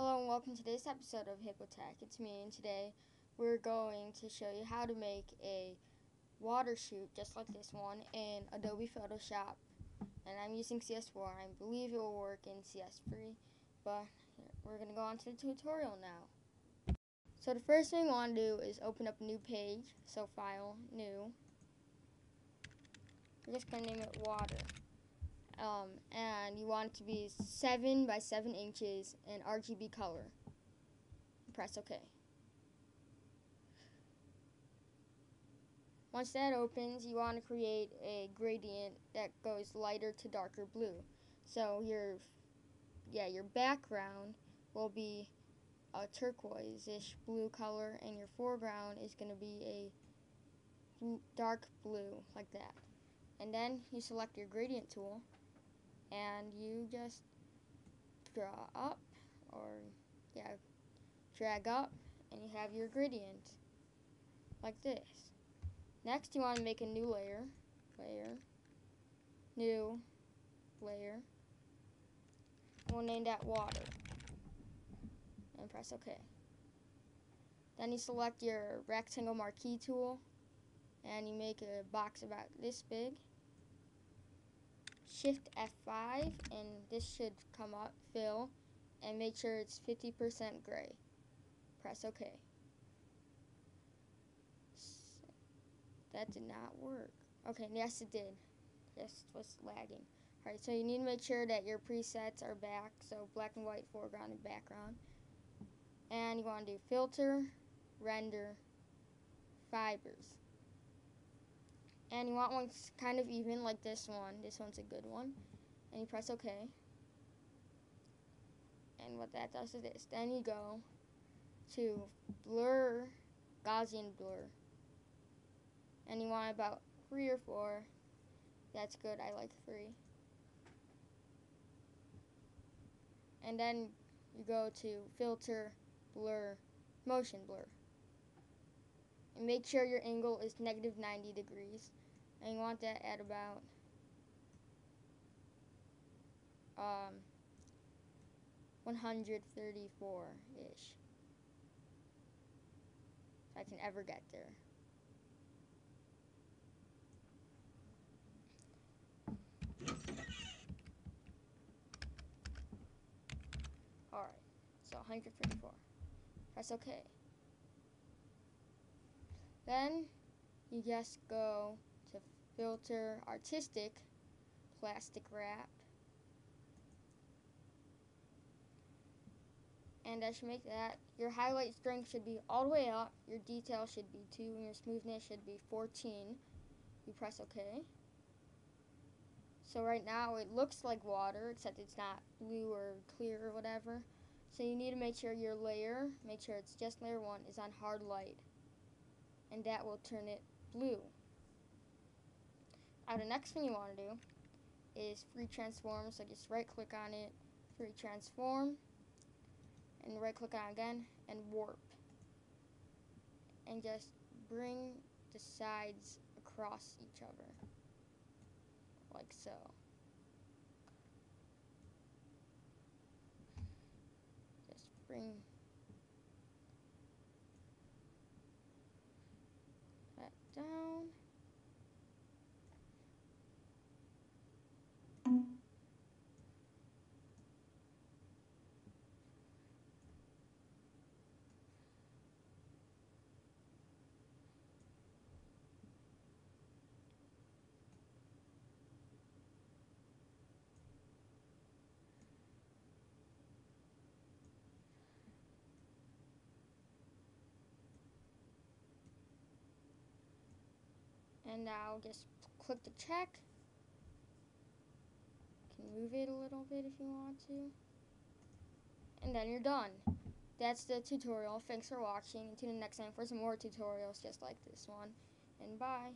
Hello and welcome to this episode of HippoTech. It's me and today we're going to show you how to make a water shoot just like this one in Adobe Photoshop. And I'm using CS4 I believe it will work in CS3. But we're going to go on to the tutorial now. So the first thing we want to do is open up a new page. So file, new. We're just going to name it water um, and you want it to be 7 by 7 inches in RGB color. Press OK. Once that opens, you want to create a gradient that goes lighter to darker blue. So your yeah, your background will be a turquoise-ish blue color and your foreground is going to be a dark blue like that. And then you select your gradient tool and you just draw up or yeah drag up and you have your gradient like this. Next you want to make a new layer layer new layer. We'll name that water. And press OK then you select your rectangle marquee tool and you make a box about this big Shift F5 and this should come up, fill, and make sure it's 50% gray. Press OK. That did not work. Okay, yes it did. Yes, it was lagging. Alright, so you need to make sure that your presets are back, so black and white foreground and background. And you want to do filter, render, fibers and you want one kind of even like this one. This one's a good one. And you press OK. And what that does is this. Then you go to blur, Gaussian blur. And you want about three or four. That's good. I like three. And then you go to filter, blur, motion blur. And make sure your angle is negative 90 degrees and you want that at about um, 134-ish. If I can ever get there. Alright, so 134. Press OK. Then you just go filter artistic plastic wrap. And that should make that your highlight strength should be all the way up your detail should be 2 and your smoothness should be 14 you press OK. So right now it looks like water except it's not blue or clear or whatever. So you need to make sure your layer make sure it's just layer 1 is on hard light. And that will turn it blue now the next thing you want to do is free transform. So just right click on it, free transform, and right click on again, and warp. And just bring the sides across each other, like so. Just bring that down. And now I'll just click the check. You can move it a little bit if you want to. And then you're done. That's the tutorial. Thanks for watching. Tune in next time for some more tutorials just like this one. And bye